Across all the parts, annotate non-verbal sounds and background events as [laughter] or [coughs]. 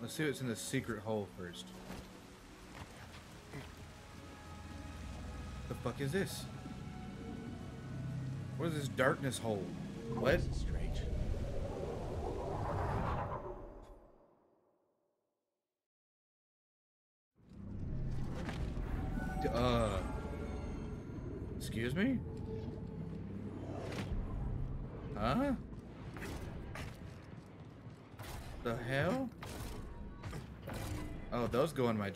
Let's see what's in the secret hole first. The fuck is this? What is this darkness hole? What? This is strange.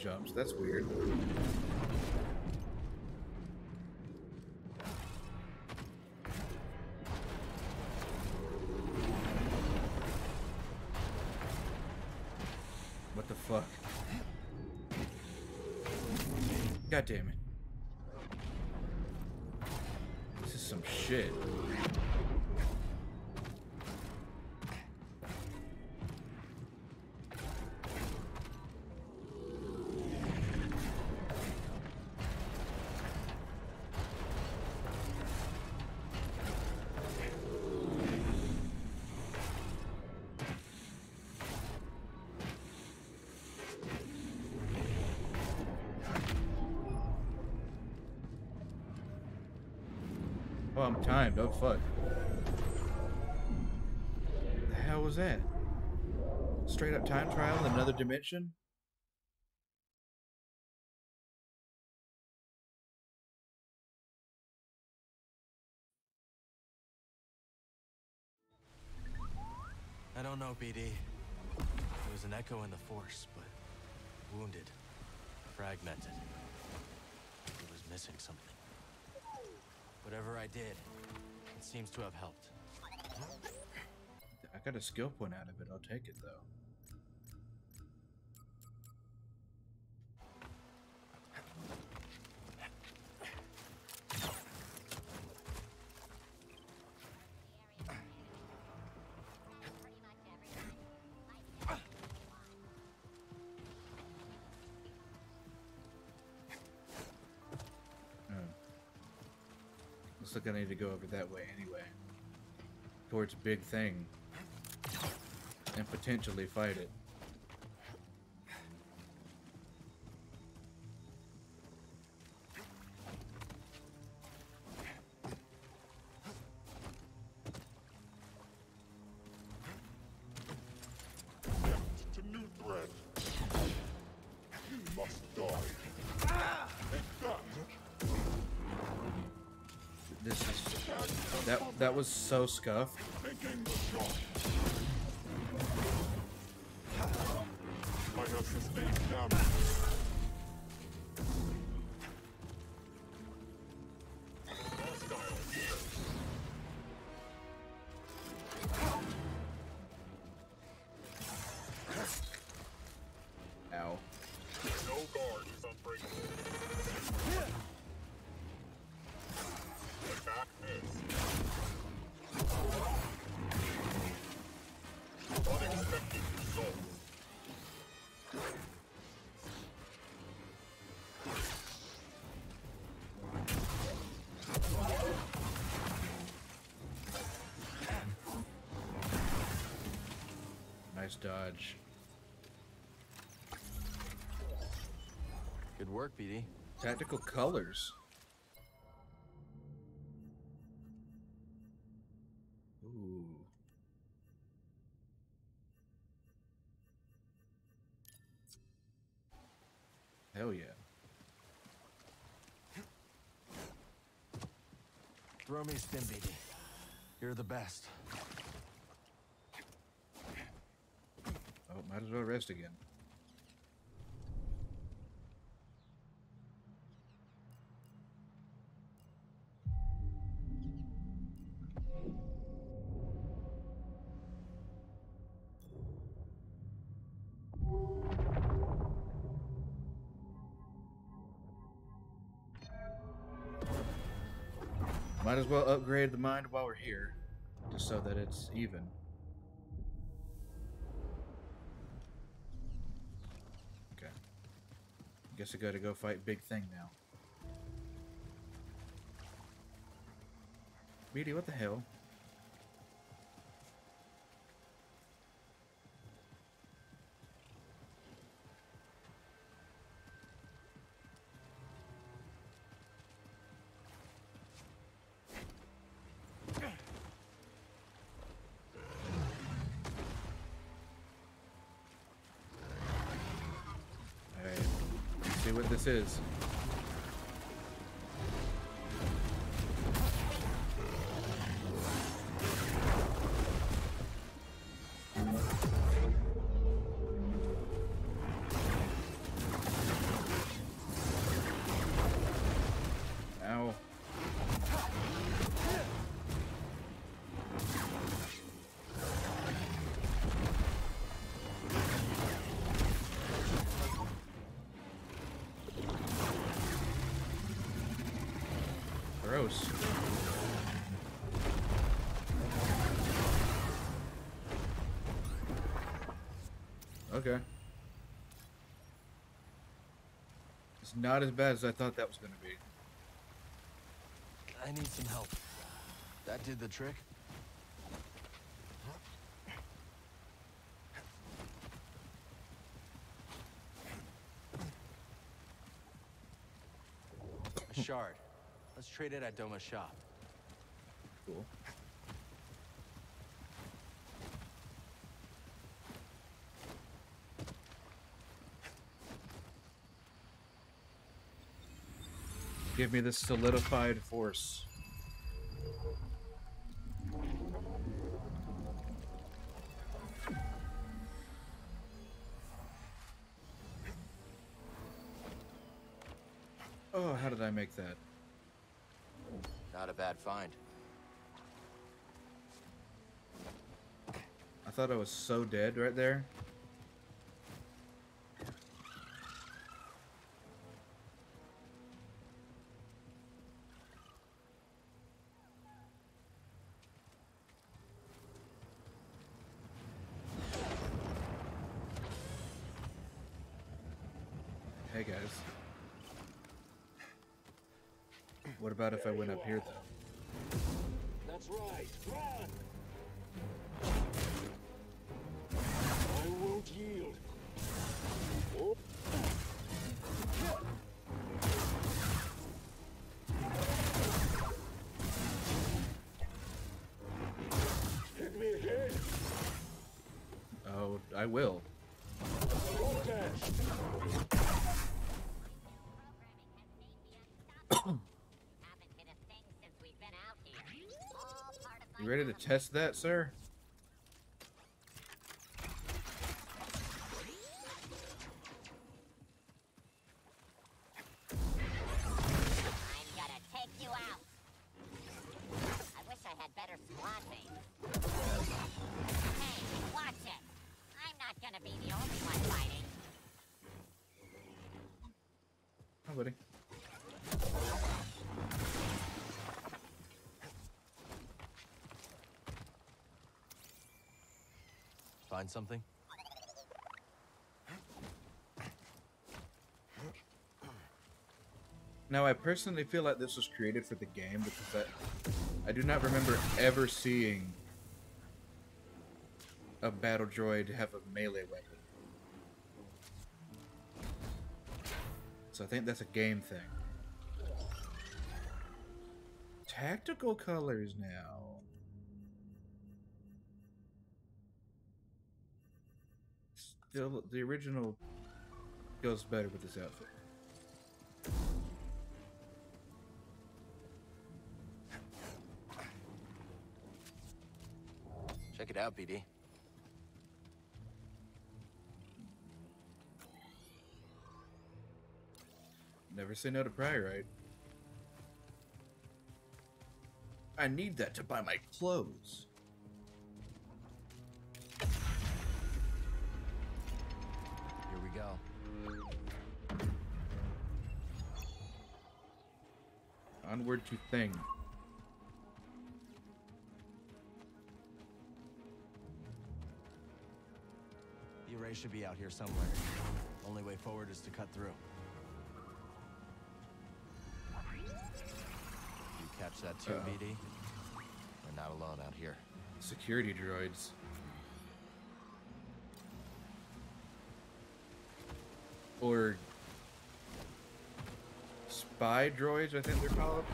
Jumps. That's weird. What the fuck? God damn it. This is some shit. Oh, I'm timed. Oh, fuck. The hell was that? Straight up time trial in another dimension? I don't know, BD. It was an echo in the force, but wounded, fragmented. It was missing something. Whatever I did, it seems to have helped. I got a skill point out of it. I'll take it, though. Looks like I need to go over that way anyway. Towards big thing. And potentially fight it. new threat. You must die. Ah! Take that. This is that that was so scuffed. I have sustained damage. Dodge. Good work, BD. Tactical colors. Ooh. Hell yeah. Throw me a spin, BD. You're the best. Might as well rest again. Might as well upgrade the mind while we're here, just so that it's even. Guess I gotta go fight Big Thing now. Beatty, what the hell? what this is. Gross. Okay. It's not as bad as I thought that was going to be. I need some help. That did the trick? A shard. Let's trade it at Doma's shop. Cool. Give me this solidified force. Oh, how did I make that? Find. I thought I was so dead right there. Hey guys. What about if I went up here though? That's right. Run! I won't yield. Oh. Me again. Oh, I will. You ready to test that, sir? Find something? Now, I personally feel like this was created for the game because I, I do not remember ever seeing a battle droid have a melee weapon. So I think that's a game thing. Tactical colors now. Still, the original goes better with this outfit. Check it out, BD. Never say no to Priorite. I need that to buy my clothes. Onward to thing. The array should be out here somewhere. Only way forward is to cut through. You catch that too, Uh-oh. BD? We're not alone out here. Security droids. or spy droids, I think they're called.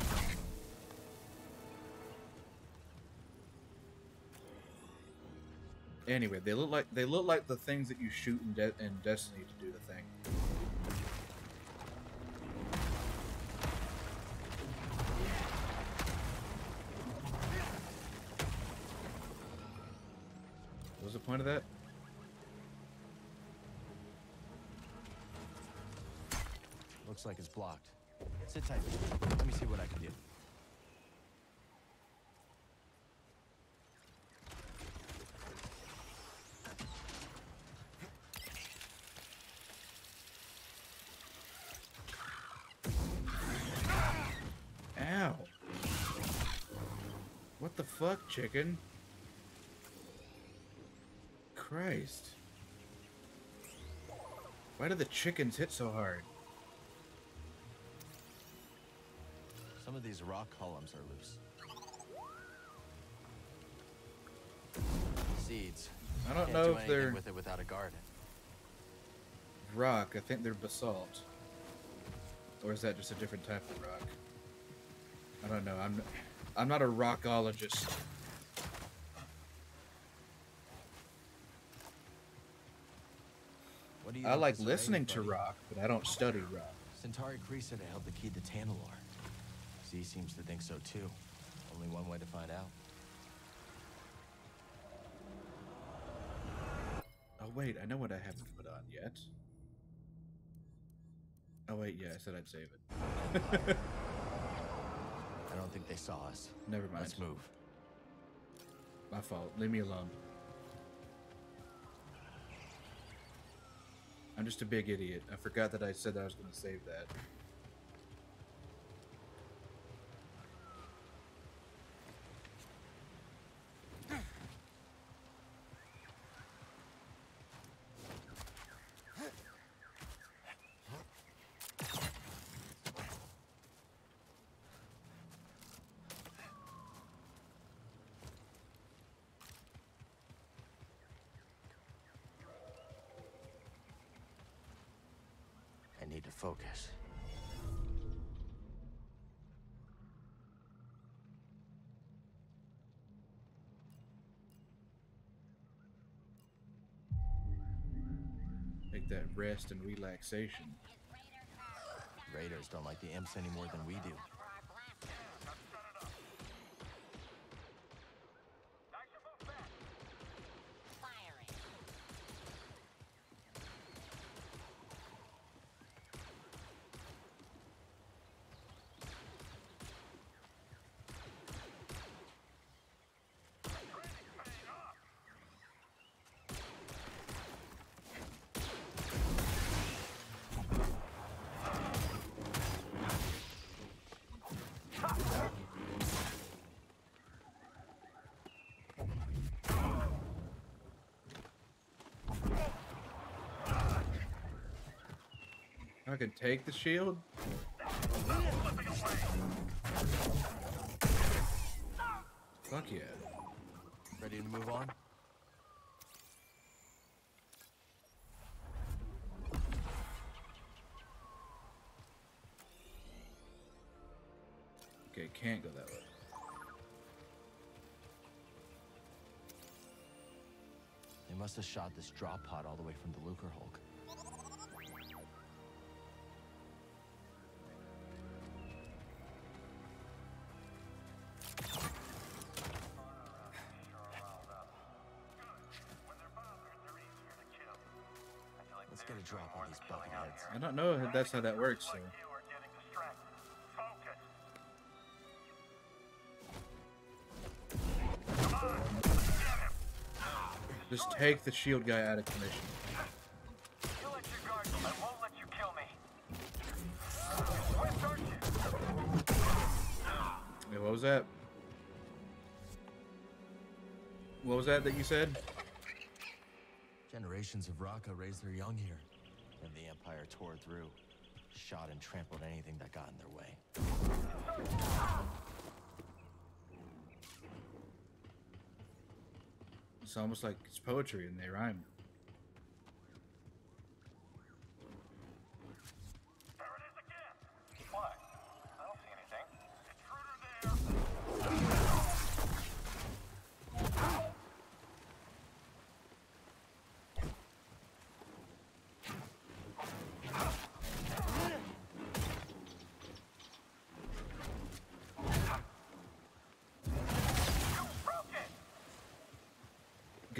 Anyway, they look like they look like the things that you shoot in, De in Destiny to do the thing. What was the point of that? Blocked. Sit tight. Let me see what I can do. Ow. What the fuck, chicken? Christ. Why do the chickens hit so hard? Some of these rock columns are loose. Seeds. I don't Can't know do if they're with it without a garden. rock. I think they're basalt. Or is that just a different type of rock? I don't know. I'm I'm not a rockologist. What do you I like listening to rock, but I don't study rock. Santari Cressida held the key to Tanalorr. Zee seems to think so too. Only one way to find out. Oh wait, I know what I haven't put on yet. Oh wait, yeah, I said I'd save it. I don't think they saw us. Never mind. Let's move. My fault. Leave me alone. I'm just a big idiot. I forgot that I said I was going to save that. I need to focus. Make that rest and relaxation. Raiders don't like the imps any more than we do. Can take the shield? Fuck yeah. Ready to move on? Okay, can't go that way. They must have shot this drop pod all the way from the Lucre Hulk. Let's drop on these bucketheads. I don't know if that's how that works, so. Just take the shield guy out of commission. You let your guard I won't let you kill me. Swift, aren't you? Hey, what was that? What was that that you said? Generations of Rawka raised their young here, and the Empire tore through, shot and trampled anything that got in their way. It's almost like it's poetry and they rhyme.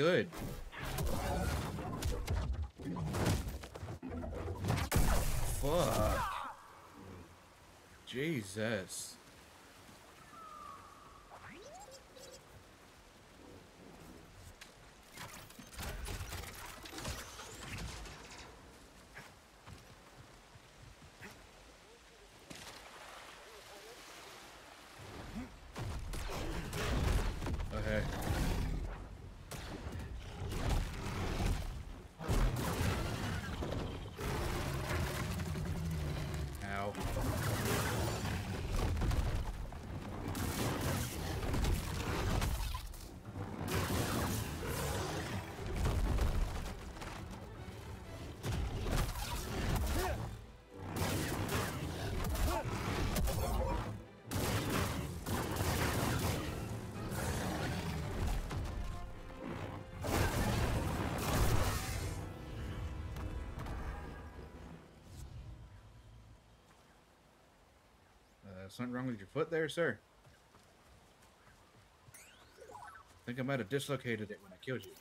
good. Fuck. Jesus. Something wrong with your foot there, sir? think I might have dislocated it when I killed you.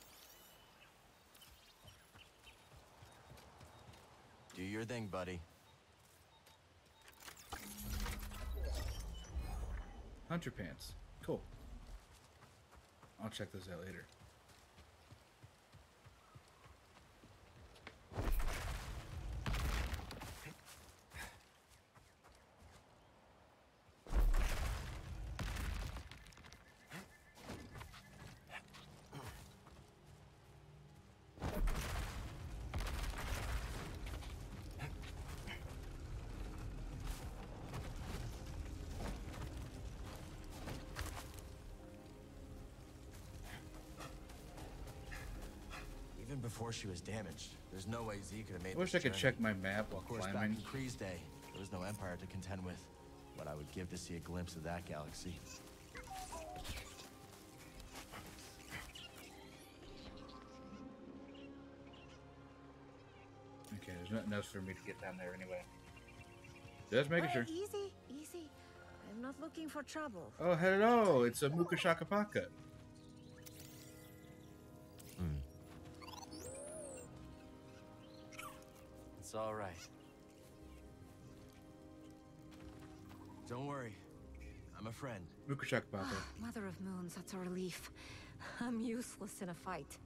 Do your thing, buddy. Hunter pants. Cool. I'll check those out later. Even before she was damaged, there's no way Zee could have made I wish this I could journey. check my map while Of course, back climbing. in Khri's day, there was no Empire to contend with. What I would give to see a glimpse of that galaxy. Okay, there's nothing else for me to get down there anyway. Just making sure. Easy, easy. I'm not looking for trouble. Oh, hello! It's a Mukashakapaka. I'm a friend. Mukashakapaka. Ah, Mother of Moons, that's a relief. I'm useless in a fight.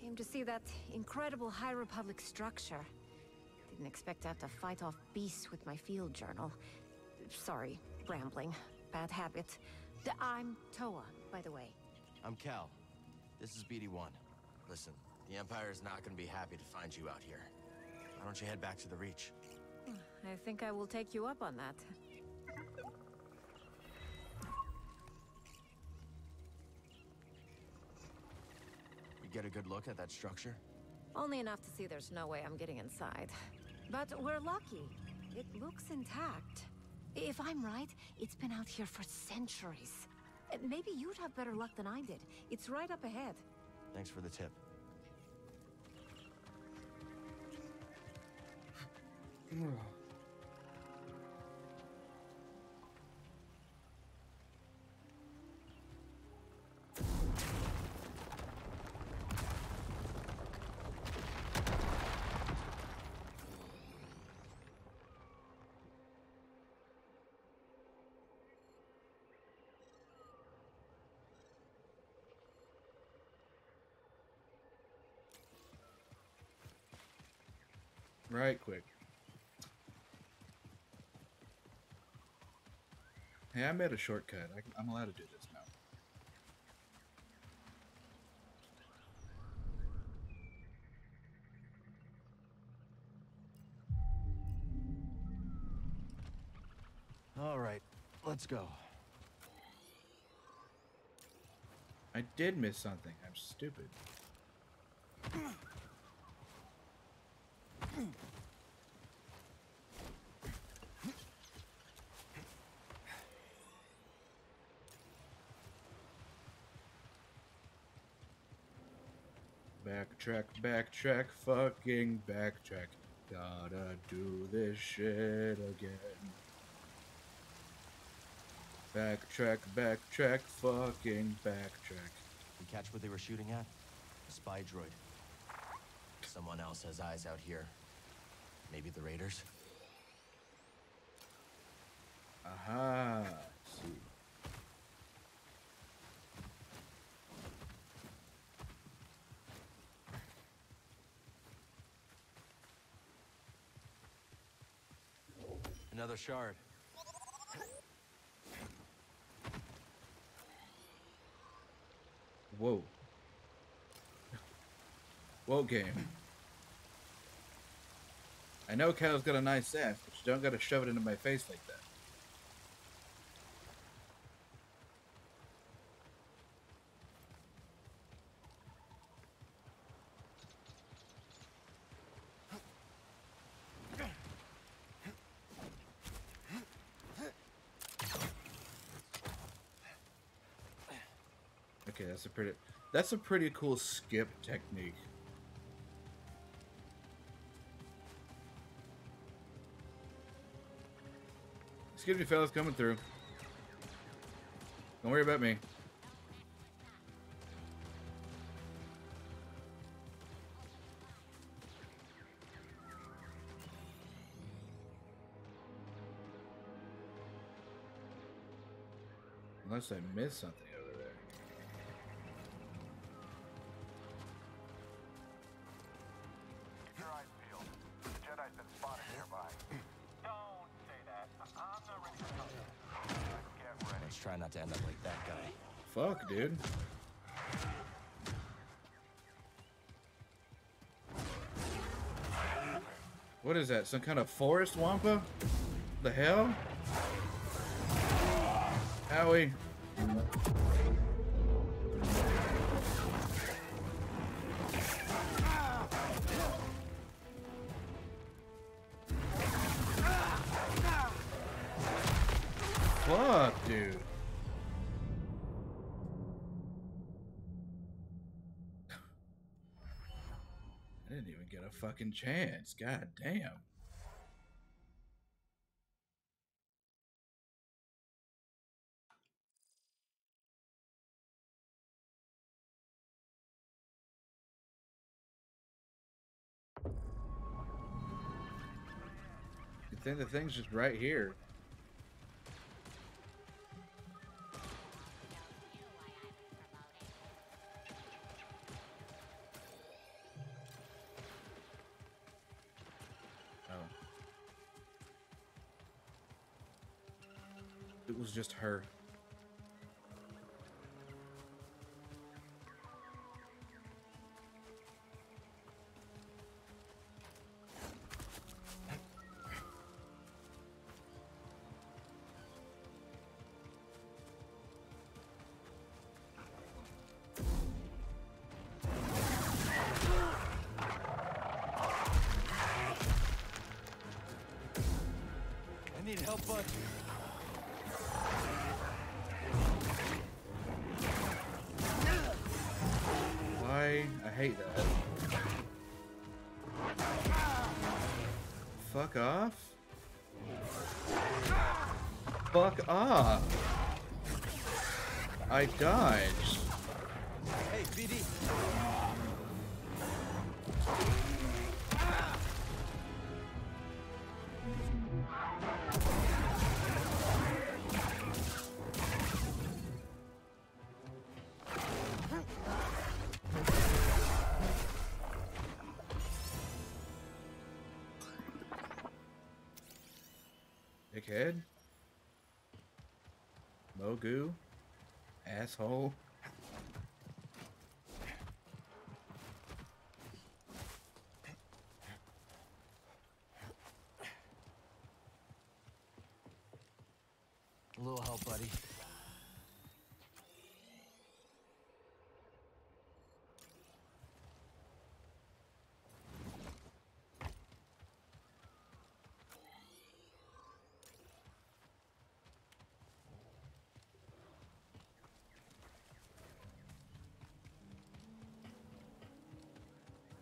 Came to see that incredible High Republic structure. Didn't expect to have to fight off beasts with my field journal. Sorry, rambling. Bad habit. D- I'm Toa, by the way. I'm Cal. This is BD-1. Listen, the Empire is not going to be happy to find you out here. Why don't you head back to the Reach? I think I will take you up on that. Get a good look at that structure? Only enough to see there's no way I'm getting inside. But we're lucky. It looks intact. If I'm right, it's been out here for centuries. Uh, Maybe you'd have better luck than I did. It's right up ahead. Thanks for the tip. [sighs] Right quick. Hey, I made a shortcut. I, I'm allowed to do this now. All right, let's go. I did miss something. I'm stupid. backtrack, backtrack, fucking backtrack. Gotta do this shit again. Backtrack, backtrack, fucking backtrack. We catch what they were shooting at? A spy droid. Someone else has eyes out here. Maybe the raiders? Aha. Another shard. Whoa. Whoa, game. I know Cal's got a nice ass, but you don't gotta shove it into my face like that. Okay, that's a pretty that's a pretty cool skip technique. Excuse me, fellas, coming through. Don't worry about me. Unless I missed something dude. What is that? Some kind of forest wampa? The hell? Howie. Fuck, dude. Fucking chance. God damn. Think the thing's just right here? Just her. Fuck off. Fuck off. I dodged. Hey, BD. Mogu. Asshole. A little help, buddy.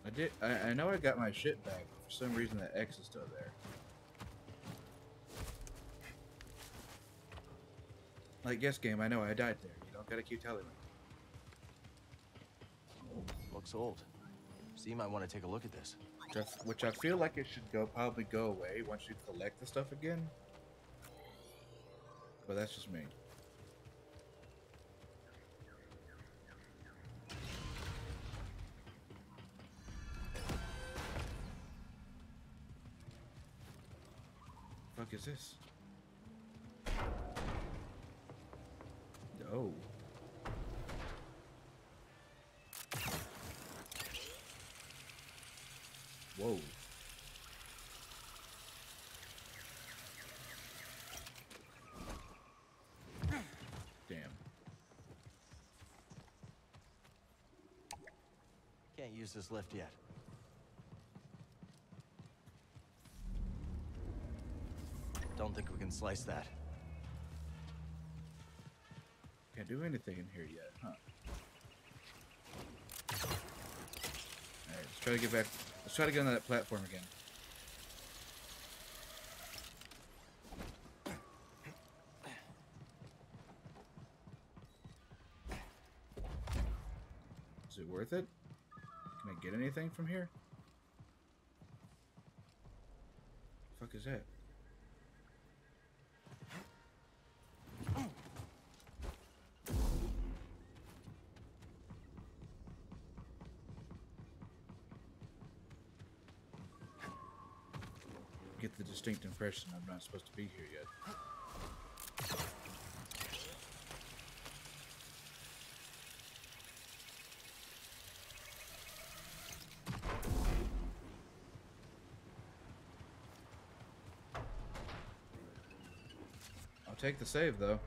I did. I, I know I got my shit back. but For some reason, that X is still there. Like, yes, game. I know I died there. You don't gotta keep telling me. Looks old. So you might want to take a look at this. Which I, which I feel like it should go probably go away once you collect the stuff again. but that's just me. Fuck is this? Oh. Whoa. Damn. Can't use this lift yet. I don't think we can slice that. Can't do anything in here yet, huh? Alright, let's try to get back. Let's try to get on that platform again. Is it worth it? Can I get anything from here? The fuck is that? Distinct impression I'm not supposed to be here yet. I'll take the save though.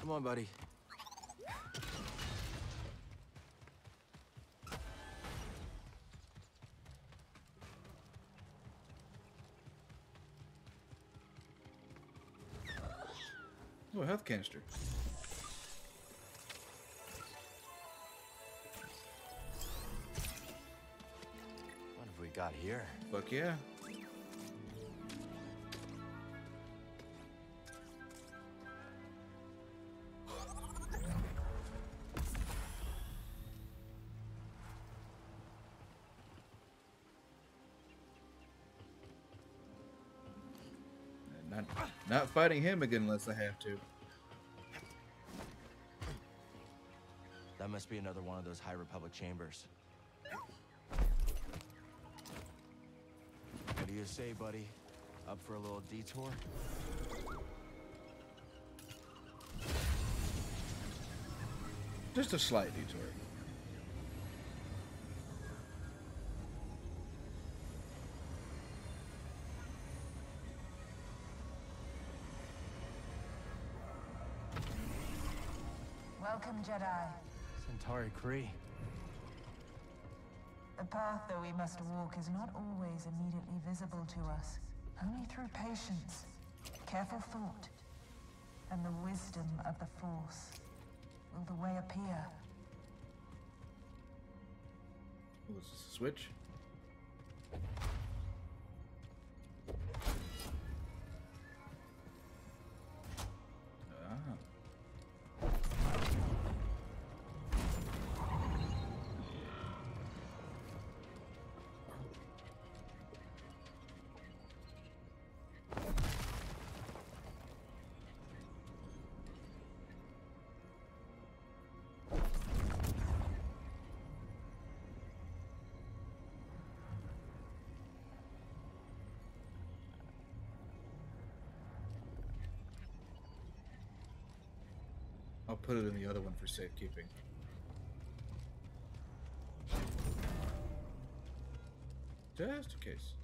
Come on, buddy. Canister. What have we got here? Fuck yeah. Not, not fighting him again unless I have to. That must be another one of those High Republic chambers. What do you say, buddy? Up for a little detour? Just a slight detour. Welcome, Jedi. Santari Khri. The path that we must walk is not always immediately visible to us. Only through patience, careful thought, and the wisdom of the Force will the way appear. Oh, is a switch? I'll put it in the other one for safekeeping. Just in case.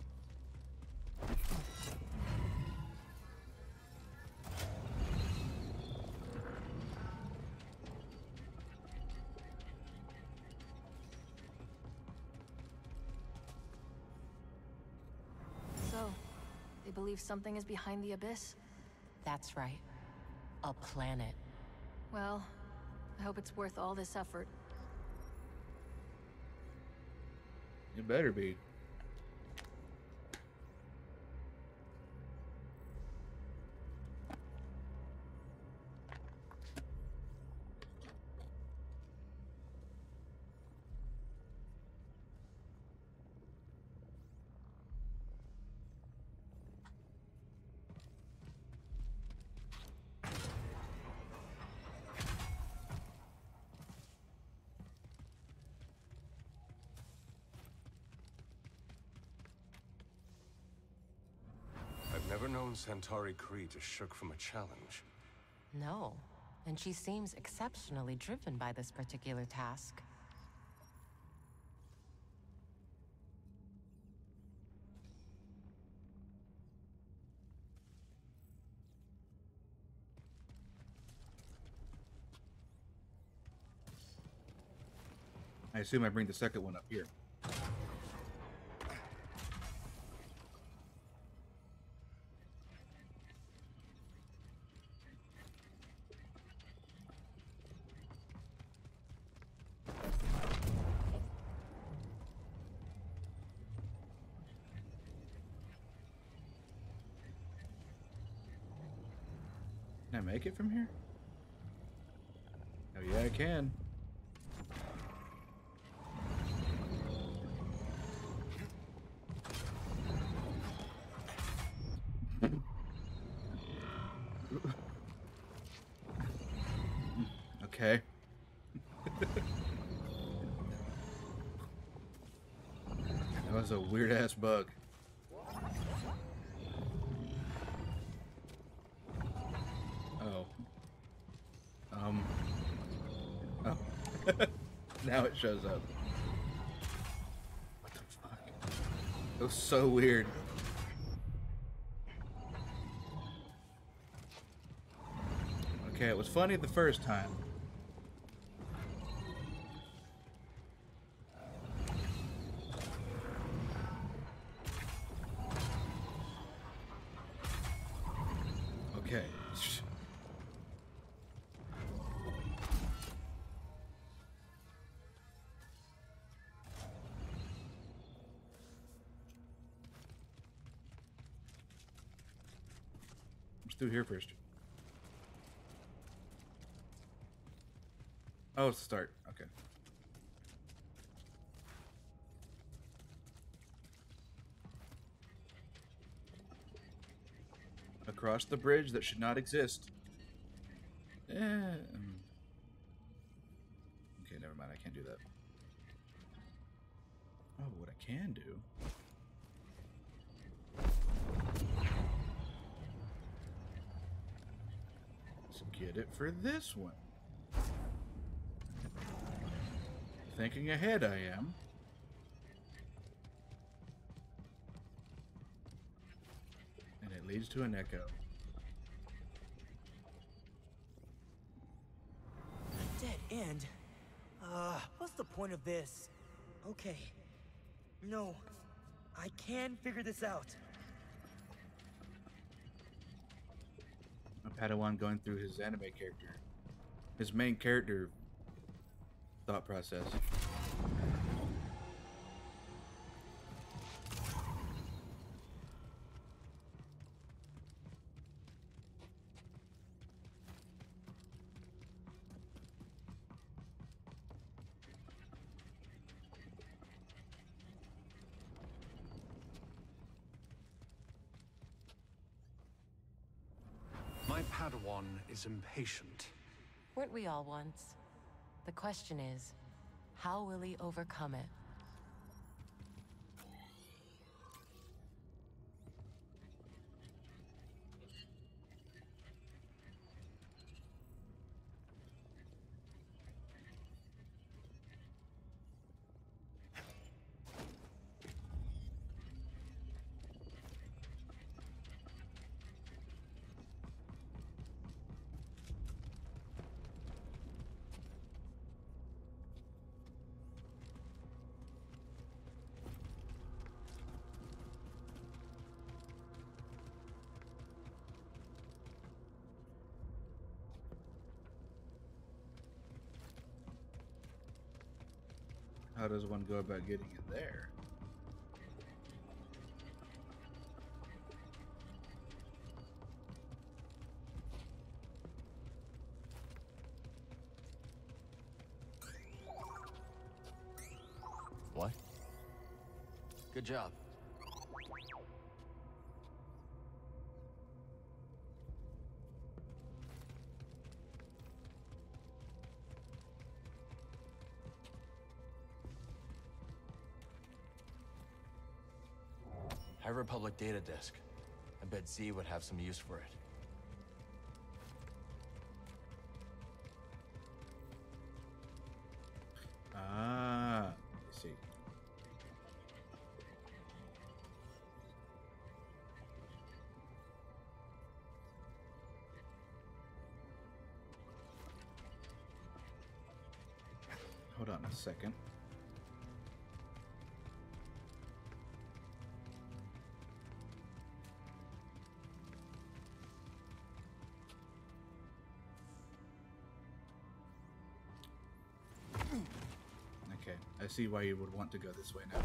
So, they believe something is behind the abyss? That's right. A planet. Well, I hope it's worth all this effort. It better be. Never Santari Khri to shook from a challenge. No. And she seems exceptionally driven by this particular task. I assume I bring the second one up here. It from here? Oh yeah, I can. Okay. [laughs] that was a weird ass bug. Oh. Um. Oh. Now it shows up. What the fuck? It was so weird. Okay, it was funny the first time. Let's here first. Oh, start. Okay. Across the bridge that should not exist. For this one. Thinking ahead, I am. And it leads to an echo. A Dead end? Uh, what's the point of this? Okay. No. I can figure this out. Padawan going through his anime character. His main character thought process. Is impatient. Weren't we all once? The question is, how will he overcome it? How does one go about getting it there? What? Good job. Republic data disk. I bet Zee would have some use for it. See why you would want to go this way now.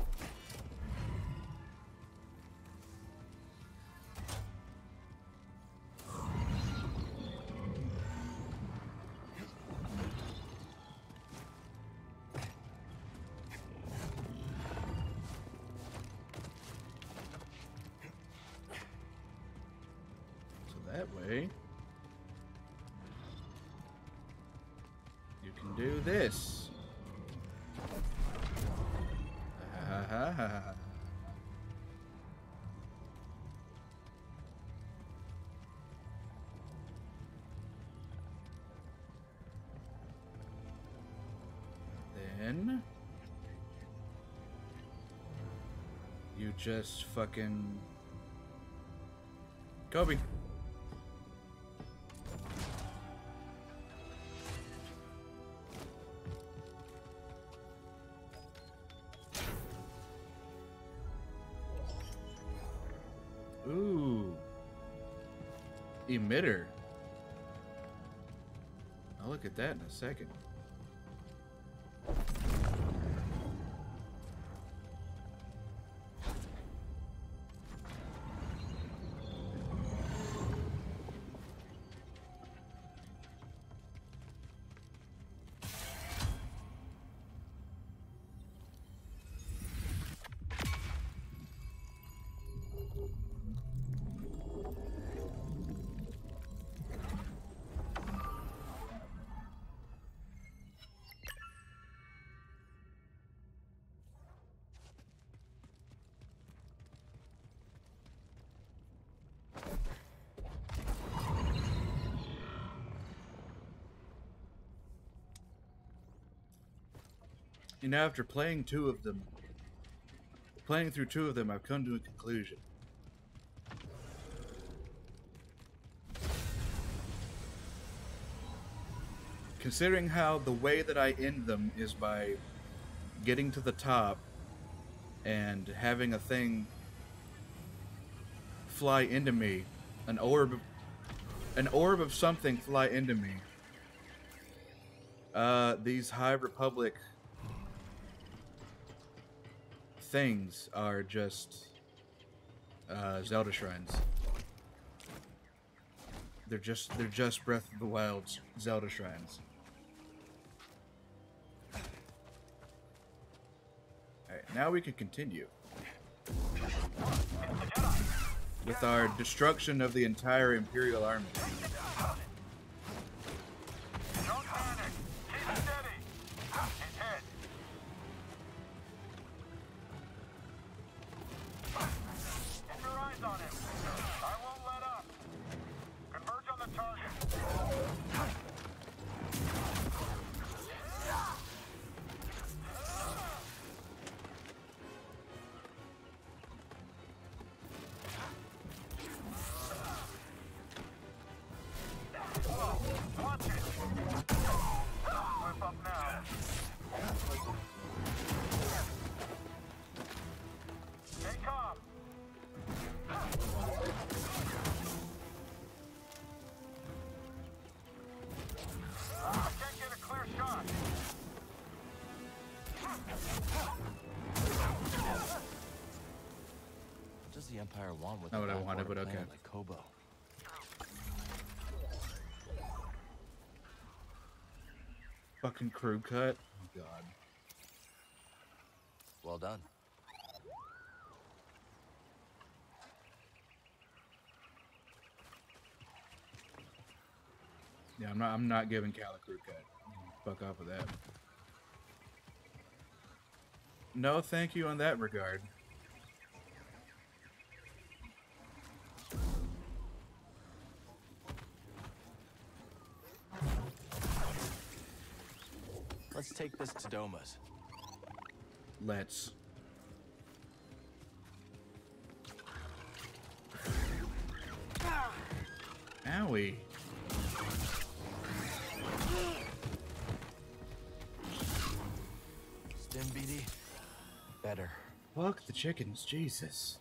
So that way, you can do this. Then you just fucking Kobe. Ooh. Emitter. I'll look at that in a second. After playing two of them, playing through two of them, I've come to a conclusion. Considering how the way that I end them is by getting to the top and having a thing fly into me, an orb, an orb of something fly into me. Uh, these High Republic things are just uh, Zelda shrines. They're just they're just Breath of the Wild's Zelda shrines. Alright, now we can continue. With our destruction of the entire Imperial army. The with Not what I wanted, but okay. like Koboh? Fucking crew cut. Oh god. Well done. Yeah, I'm not I'm not giving Cal a crew cut. Fuck off with that. No, thank you on that regard. Let's take this to Doma's. Let's. Owie. Stim BD? Better. Fuck the chickens, Jesus.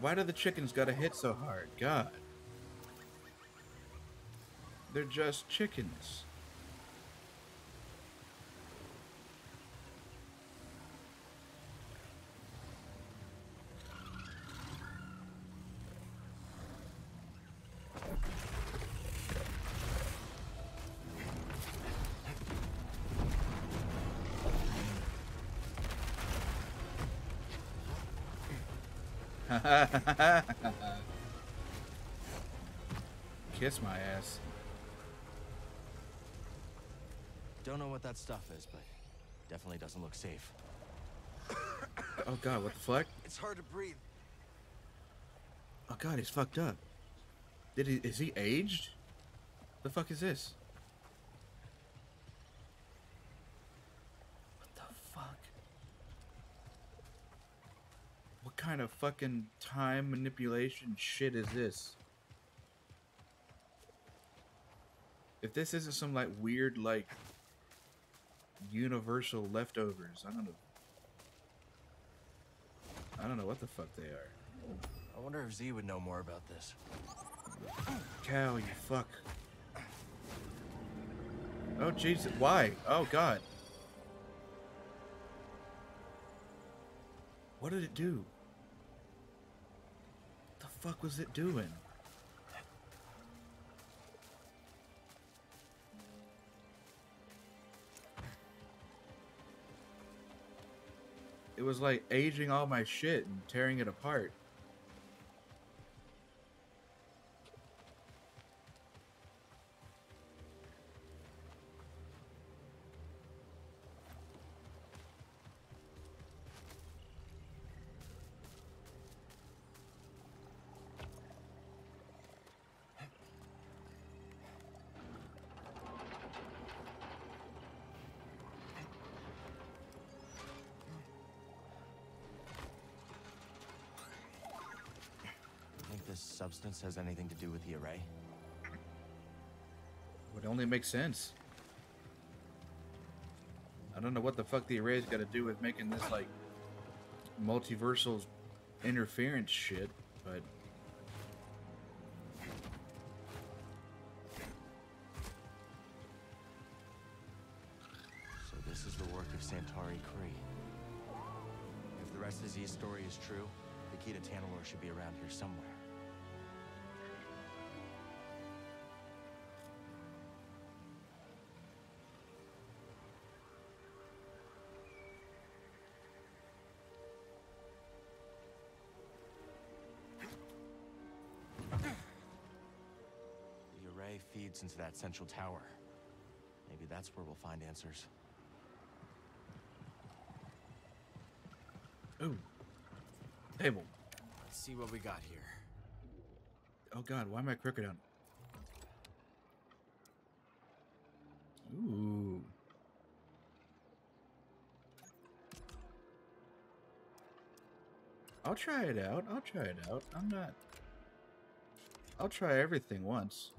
Why do the chickens gotta hit so hard? God. They're just chickens. [laughs] Kiss my ass. Don't know what that stuff is, but definitely doesn't look safe. [coughs] Oh god, what the fuck? It's hard to breathe. Oh god, he's fucked up. Did he is he aged? The fuck is this? What the fuck? What kind of fucking time manipulation shit is this? If this isn't some like weird like universal leftovers, I don't know. I don't know what the fuck they are. I wonder if Zee would know more about this. Cow, you fuck. Oh Jesus, why? Oh God. What did it do? What the fuck was it doing? Was like aging all my shit and tearing it apart. Has anything to do with the array? Would only make sense. I don't know what the fuck the array's got to do with making this like multiversal interference shit, but So this is the work of Santari Khri. If the rest of Zee's story is true, the key to Tanalorr should be around here somewhere. Into that central tower. Maybe that's where we'll find answers. ooh, table. Let's see what we got here. Oh god, why am I crooked on? Ooh. I'll try it out. I'll try it out. I'm not. I'll try everything once.